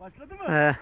Başladı mı? He.